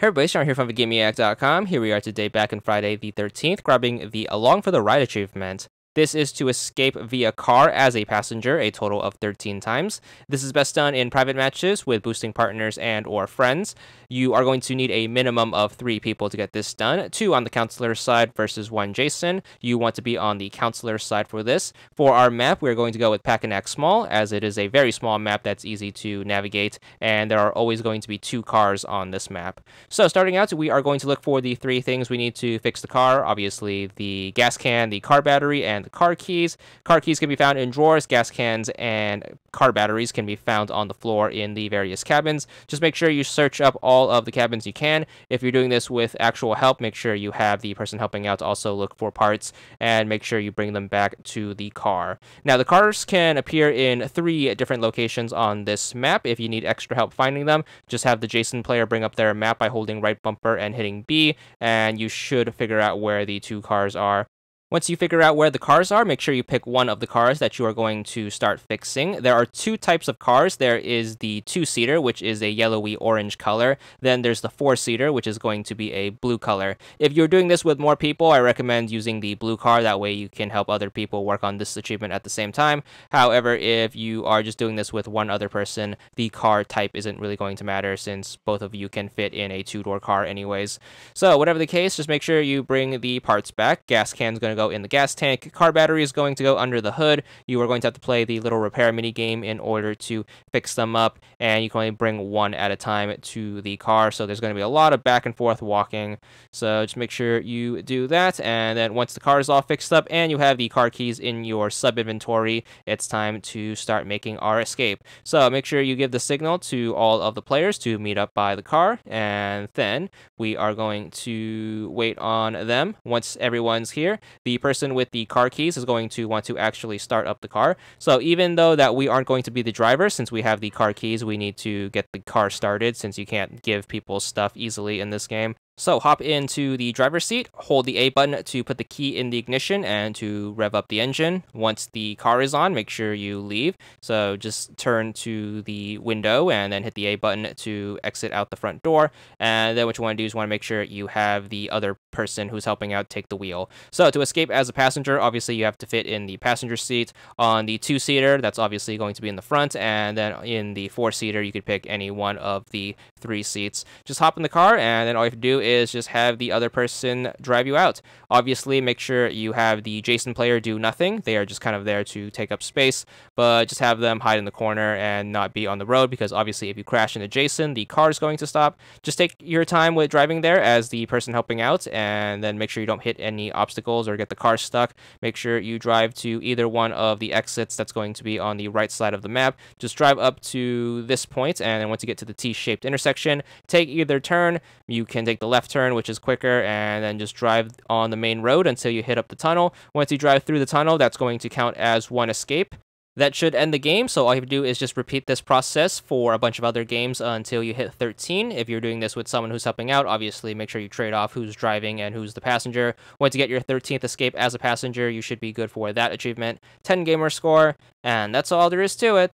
Hey everybody, Sean here from VidGamiac.com. Here we are today back on Friday the 13th, grabbing the Along for the Ride achievement. This is to escape via car as a passenger a total of 13 times. This is best done in private matches with boosting partners and or friends. You are going to need a minimum of three people to get this done. Two on the counselor side versus one Jason. You want to be on the counselor side for this. For our map, we're going to go with Packanack Small as it is a very small map that's easy to navigate and there are always going to be two cars on this map. So starting out, we are going to look for the three things we need to fix the car. Obviously the gas can, the car battery, and the car keys. Car keys can be found in drawers, gas cans, and car batteries can be found on the floor in the various cabins. Just make sure you search up all of the cabins you can. If you're doing this with actual help, make sure you have the person helping out also look for parts and make sure you bring them back to the car. Now, the cars can appear in three different locations on this map. If you need extra help finding them, just have the Jason player bring up their map by holding right bumper and hitting B, and you should figure out where the two cars are. Once you figure out where the cars are, make sure you pick one of the cars that you are going to start fixing. There are two types of cars. There is the two-seater, which is a yellowy orange color. Then there's the four-seater, which is going to be a blue color. If you're doing this with more people, I recommend using the blue car. That way you can help other people work on this achievement at the same time. However, if you are just doing this with one other person, the car type isn't really going to matter since both of you can fit in a two-door car anyways. So whatever the case, just make sure you bring the parts back. Gas can's going to go in the gas tank. Car battery is going to go under the hood. You are going to have to play the little repair mini game in order to fix them up, and you can only bring one at a time to the car. So there's going to be a lot of back and forth walking. So just make sure you do that, and then once the car is all fixed up and you have the car keys in your sub inventory, it's time to start making our escape. So make sure you give the signal to all of the players to meet up by the car, and then we are going to wait on them. Once everyone's here, the person with the car keys is going to want to actually start up the car. So even though that we aren't going to be the driver, since we have the car keys, we need to get the car started since you can't give people stuff easily in this game. So hop into the driver's seat, hold the A button to put the key in the ignition and to rev up the engine. Once the car is on, make sure you leave. So just turn to the window and then hit the A button to exit out the front door. And then what you want to do is want to make sure you have the other person who's helping out take the wheel. So to escape as a passenger, obviously you have to fit in the passenger seat. On the two-seater, that's obviously going to be in the front. And then in the four-seater, you could pick any one of the three seats. Just hop in the car and then all you have to do is just have the other person drive you out. Obviously, make sure you have the Jason player do nothing. They are just kind of there to take up space, but just have them hide in the corner and not be on the road because obviously if you crash into Jason, the car is going to stop. Just take your time with driving there as the person helping out and then make sure you don't hit any obstacles or get the car stuck. Make sure you drive to either one of the exits that's going to be on the right side of the map. Just drive up to this point and then once you get to the T-shaped intersection, take either turn. You can take the left left turn, which is quicker, and then just drive on the main road until you hit up the tunnel. Once you drive through the tunnel, that's going to count as one escape. That should end the game, so all you have to do is just repeat this process for a bunch of other games until you hit 13. If you're doing this with someone who's helping out, obviously make sure you trade off who's driving and who's the passenger. Once you get your 13th escape as a passenger, you should be good for that achievement. 10 gamer score, and that's all there is to it.